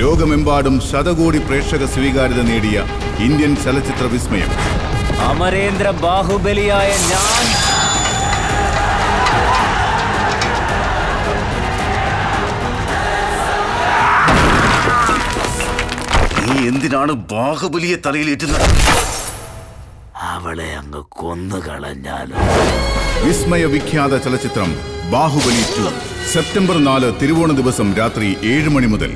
ലോകമെമ്പാടും ശതകോടി പ്രേക്ഷക സ്വീകാര്യത നേടിയ ഇന്ത്യൻ ചലച്ചിത്ര വിസ്മയം. അമരേന്ദ്ര ബാഹുബലിയായ ഞാൻ. നീ എന്തിനാണ് ബാഹുബലിയെ തലയിലേറ്റുന്നത് അവളെ അങ്ങ് കൊന്നുകളഞ്ഞാലോ വിസ്മയ വിഖ്യാത ചലച്ചിത്രം ബാഹുബലി ടു. സെപ്റ്റംബർ നാല് തിരുവോണ ദിവസം രാത്രി ഏഴ് മണി മുതൽ.